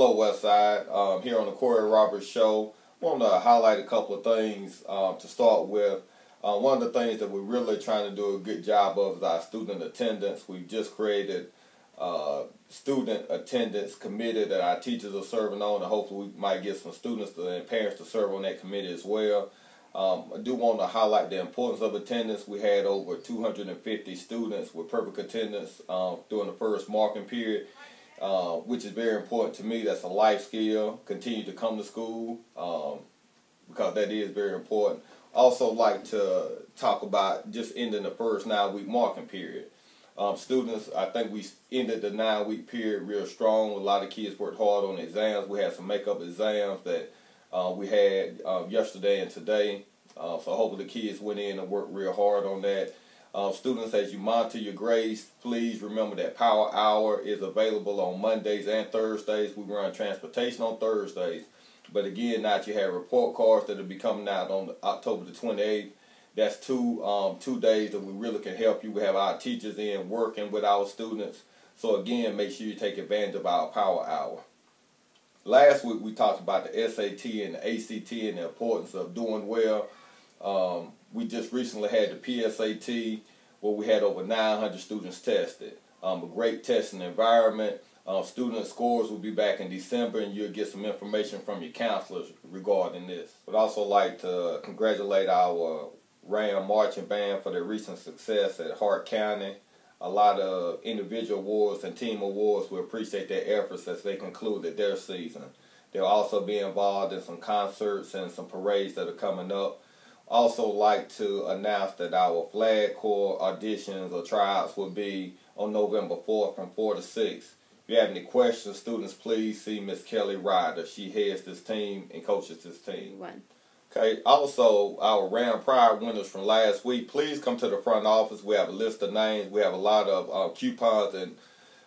Hello, Westside. Um, here on the Kory Roberts Show, I want to highlight a couple of things um, to start with. Uh, one of the things that we're really trying to do a good job of is our student attendance. We've just created uh, student attendance committee that our teachers are serving on, and hopefully we might get some students and parents to serve on that committee as well. Um, I do want to highlight the importance of attendance. We had over 250 students with perfect attendance um, during the first marking period. Uh, which is very important to me. That's a life skill. Continue to come to school um, because that is very important. Also, like to talk about just ending the first nine week marking period. Um, students, I think we ended the nine week period real strong. A lot of kids worked hard on exams. We had some makeup exams that uh, we had uh, yesterday and today. Uh, so hopefully the kids went in and worked real hard on that. Uh, students, as you monitor your grades, please remember that Power Hour is available on Mondays and Thursdays. We run transportation on Thursdays. But again, now you have report cards that will be coming out on October the 28th, that's two um, two days that we really can help you. We have our teachers in working with our students. So again, make sure you take advantage of our Power Hour. Last week we talked about the SAT and the ACT and the importance of doing well. Um, we just recently had the PSAT where we had over 900 students tested. Um, a great testing environment. Uh, student scores will be back in December and you'll get some information from your counselors regarding this. But also like to congratulate our Ram Marching Band for their recent success at Hart County. A lot of individual awards and team awards. We appreciate their efforts as they concluded their season. They'll also be involved in some concerts and some parades that are coming up also like to announce that our flag corps auditions or tryouts will be on November 4th from 4 to 6. If you have any questions, students, please see Miss Kelly Ryder. She heads this team and coaches this team. One. Okay, also our Ram Pride winners from last week, please come to the front office. We have a list of names. We have a lot of uh, coupons and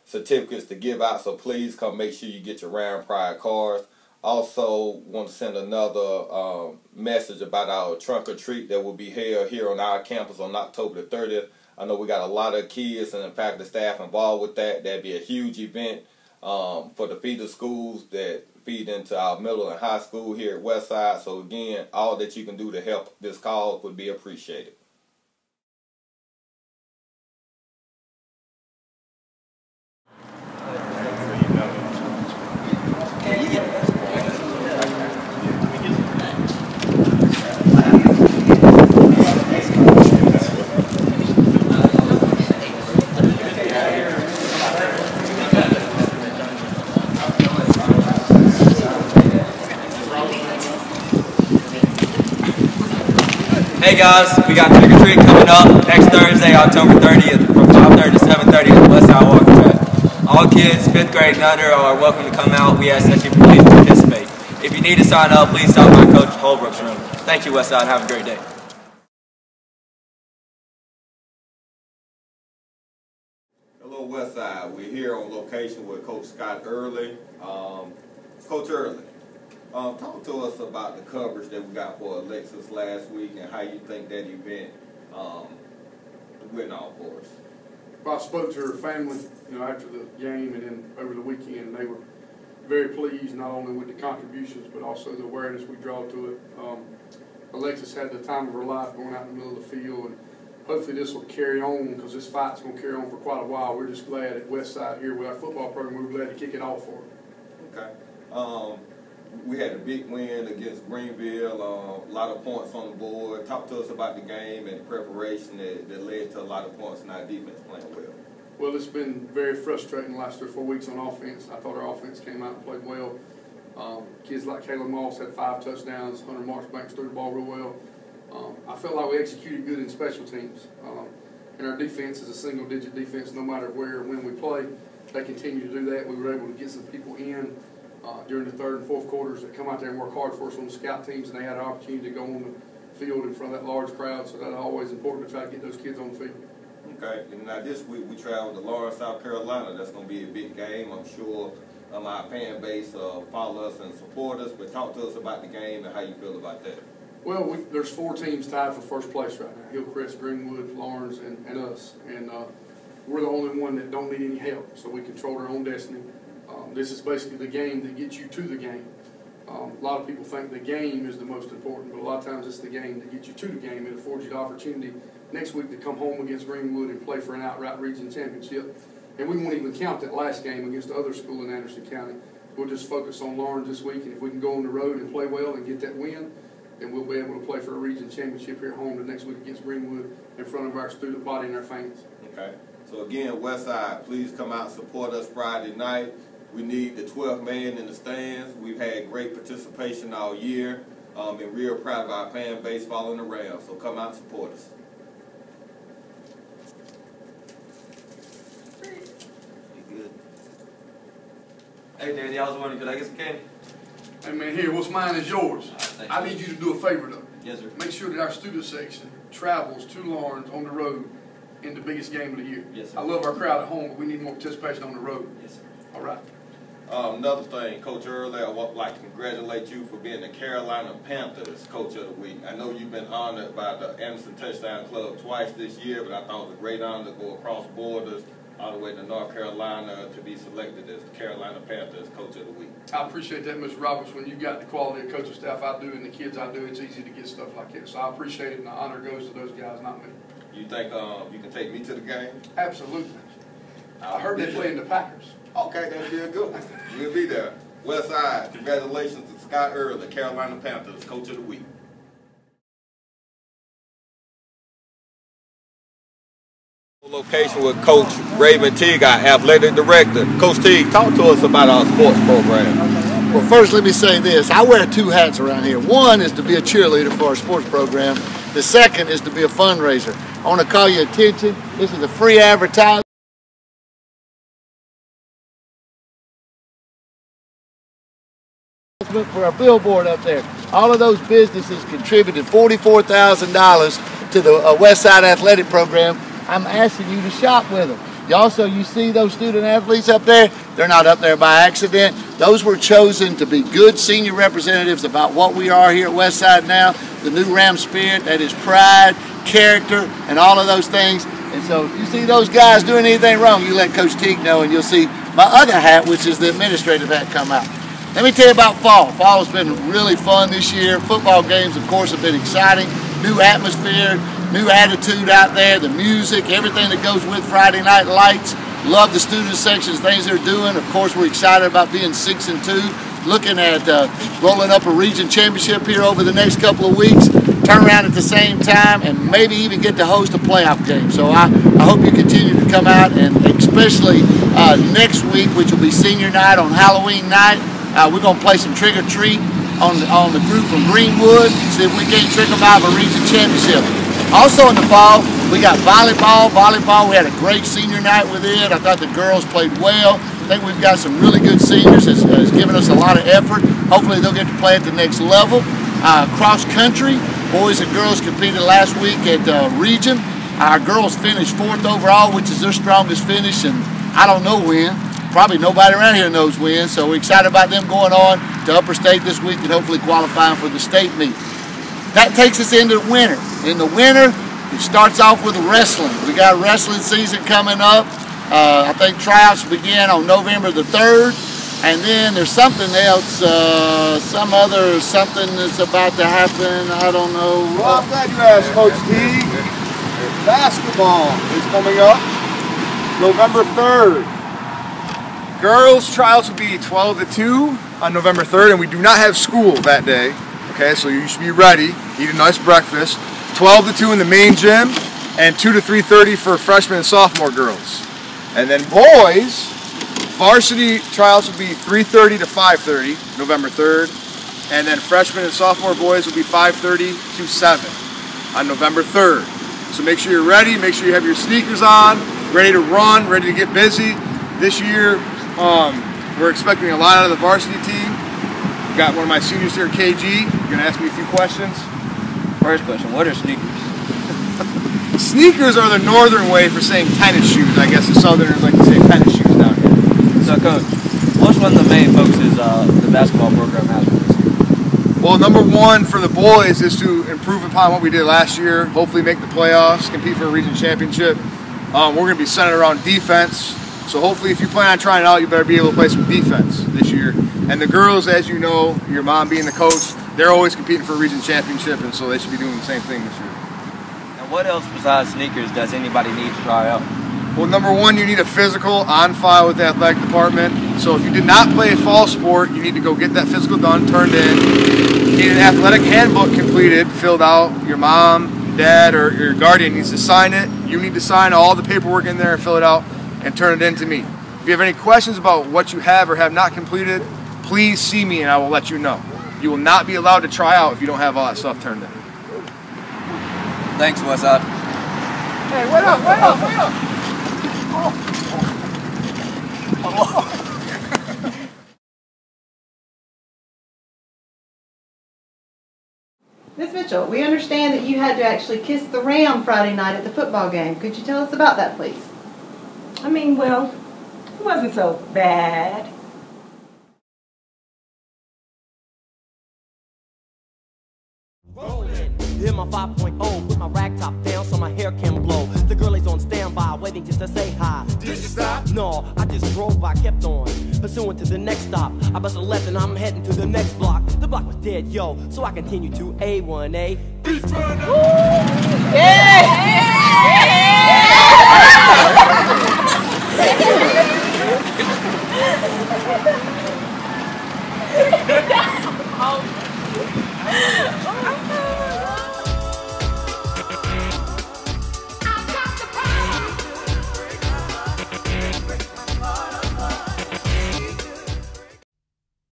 certificates to give out, so please come make sure you get your Ram Pride cards. Also, want to send another um, message about our trunk or treat that will be held here on our campus on October the 30th. I know we got a lot of kids and in fact the staff involved with that. That'd be a huge event um, for the feeder schools that feed into our middle and high school here at Westside. So again, all that you can do to help this cause would be appreciated. Hey guys, we got Trick or Treat coming up next Thursday, October 30th from 5.30 to 7.30 at the Westside Walking Track. All kids, 5th grade and under are welcome to come out. We ask that you please participate. If you need to sign up, please stop by Coach Holbrook's room. Thank you Westside, have a great day. Hello Westside, we're here on location with Coach Scott Early. Um, Coach Early, um, talk to us about the coverage that we got for Alexis last week and how you think that event um, went off for us. Well, I spoke to her family, you know, after the game and then over the weekend, and they were very pleased not only with the contributions but also the awareness we draw to it. Um, Alexis had the time of her life going out in the middle of the field, and hopefully this will carry on because this fight's going to carry on for quite a while. We're just glad at Westside here with our football program, we're glad to kick it off for her. Okay. Um, we had a big win against Greenville, uh, a lot of points on the board. Talk to us about the game and the preparation that, that led to a lot of points in our defense playing well. Well, it's been very frustrating the last three or four weeks on offense. I thought our offense came out and played well. Um, kids like Caleb Moss had five touchdowns. Hunter Marchbanks threw the ball real well. Um, I felt like we executed good in special teams. Um, and our defense is a single digit defense no matter where or when we play. They continue to do that. We were able to get some people in uh, during the third and fourth quarters that come out there and work hard for us on the scout teams, and they had an opportunity to go on the field in front of that large crowd. So that's always important to try to get those kids on the field. Okay, and now this week we travel to Laurens, South Carolina. That's going to be a big game. I'm sure um, our fan base uh, follow us and support us. But talk to us about the game and how you feel about that. Well, we, there's four teams tied for first place right now: Hillcrest, Greenwood, Laurens, and, and us. And uh, we're the only one that don't need any help, so we control our own destiny. Um, this is basically the game that gets you to the game. Um, a lot of people think the game is the most important, but a lot of times it's the game that gets you to the game. It affords you the opportunity next week to come home against Greenwood and play for an outright region championship. And we won't even count that last game against the other school in Anderson County. We'll just focus on Laurens this week, and if we can go on the road and play well and get that win, then we'll be able to play for a region championship here at home the next week against Greenwood in front of our student body and our fans. Okay. So again, Westside, please come out and support us Friday night. We need the 12th man in the stands. We've had great participation all year. Um, and real proud of our fan base following the Rams. So come out and support us. Hey, Danny, I was wondering, could I get some candy? Hey man, here, what's mine is yours. thank I need you to do a favor though. Yes, sir. Make sure that our student section travels to Laurens on the road in the biggest game of the year. Yes, sir. I love our crowd at home, but we need more participation on the road. Yes, sir. All right. Um, another thing, Coach Early, I would like to congratulate you for being the Carolina Panthers Coach of the Week. I know you've been honored by the Anderson Touchdown Club twice this year, but I thought it was a great honor to go across borders all the way to North Carolina to be selected as the Carolina Panthers Coach of the Week. I appreciate that, Mr. Roberts. When you've got the quality of coaching staff I do and the kids I do, it's easy to get stuff like this. So I appreciate it, and the honor goes to those guys, not me. You think um, you can take me to the game? Absolutely. I heard they play in the Packers. Okay, that'd be a good one. We'll be there. West Side, congratulations to Scott Early, Carolina Panthers Coach of the Week. Location with Coach Raymond Teague, our athletic director. Coach Teague, talk to us about our sports program. Well, first, let me say this. I wear two hats around here. One is to be a cheerleader for our sports program. The second is to be a fundraiser. I want to call your attention. This is a free advertisement. Our billboard up there, all of those businesses contributed $44,000 to the uh, West Side Athletic Program. I'm asking you to shop with them. You also, you see those student athletes up there? They're not up there by accident. Those were chosen to be good senior representatives about what we are here at West Side now. The new Ram spirit, that is pride, character, and all of those things. And so if you see those guys doing anything wrong, you let Coach Teague know, and you'll see my other hat, which is the administrative hat, come out. Let me tell you about fall. Fall has been really fun this year. Football games, of course, have been exciting. New atmosphere, new attitude out there, the music, everything that goes with Friday Night Lights. Love the student sections, things they're doing. Of course, we're excited about being six and two, looking at uh, rolling up a region championship here over the next couple of weeks. Turn around at the same time and maybe even get to host a playoff game. So I, I hope you continue to come out and especially uh, next week, which will be senior night on Halloween night. Uh, we're going to play some trick or treat on the, on the group from Greenwood. See if we can't trick them out of a region championship. Also in the fall, we got volleyball. Volleyball, we had a great senior night with it. I thought the girls played well. I think we've got some really good seniors. It's, it's given us a lot of effort. Hopefully they'll get to play at the next level. Uh, cross country, boys and girls competed last week at uh, region. Our girls finished fourth overall, which is their strongest finish, and I don't know when probably nobody around here knows when, so we're excited about them going on to upper state this week and hopefully qualifying for the state meet. That takes us into the winter. In the winter, it starts off with wrestling. We got wrestling season coming up. Uh, I think tryouts begin on November the 3rd. And then there's something else, uh, some other something that's about to happen. I don't know. Well, I'm glad you asked, Coach T. Basketball is coming up November 3rd. Girls trials will be 12 to 2 on November 3rd, and we do not have school that day. Okay, so you should be ready. Eat a nice breakfast. 12 to 2 in the main gym, and 2 to 3:30 for freshman and sophomore girls. And then boys, varsity trials will be 3:30 to 5:30, November 3rd, and then freshman and sophomore boys will be 5:30 to 7 on November 3rd. So make sure you're ready. Make sure you have your sneakers on, ready to run, ready to get busy. This year, um, we're expecting a lot out of the varsity team. We've got one of my seniors here, KG. You're gonna ask me a few questions. First question, what are sneakers? Sneakers are the northern way for saying tennis shoes. I guess the southerners like to say tennis shoes down here. So, Coach, what's one of the main focuses uh, the basketball program has for this year? Well, number one for the boys is to improve upon what we did last year. Hopefully, make the playoffs, compete for a region championship. Um, we're going to be centered around defense. So hopefully, if you plan on trying it out, you better be able to play some defense this year. And the girls, as you know, your mom being the coach, they're always competing for a region championship, and so they should be doing the same thing this year. And what else besides sneakers does anybody need to try out? Well, number one, you need a physical on file with the athletic department. So if you did not play a fall sport, you need to go get that physical done, turned in. You need an athletic handbook completed, filled out. Your mom, dad, or your guardian needs to sign it. You need to sign all the paperwork in there and fill it out and turn it in to me. If you have any questions about what you have or have not completed, please see me and I will let you know. You will not be allowed to try out if you don't have all that stuff turned in. Thanks, Westside. Hey, wait up, wait up, wait up! Ms. Mitchell, we understand that you had to actually kiss the ram Friday night at the football game. Could you tell us about that, please? I mean, well, it wasn't so bad. Rolling in my 5.0 with my rag top down so my hair can blow. The girl is on standby, waiting just to say hi. Did you stop? No, I just drove by, kept on. Pursuing to the next stop. I bust a left and I'm heading to the next block. The block was dead, yo, so I continue to A1A. Beach